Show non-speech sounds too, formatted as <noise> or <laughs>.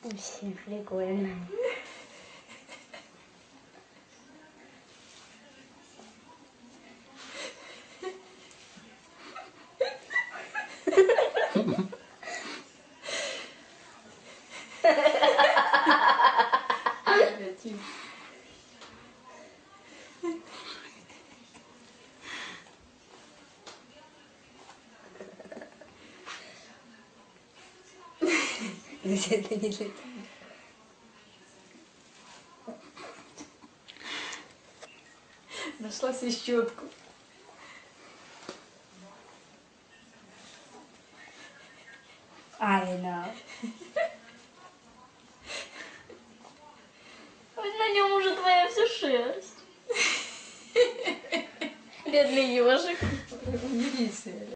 <laughs> 不行，外国人。哈哈哈哈哈！哈哈哈哈哈！Не. Нашла себе щетку. I know. Ой, на нем уже твоя вся шерсть. <laughs> Бедный ежик. Милиция.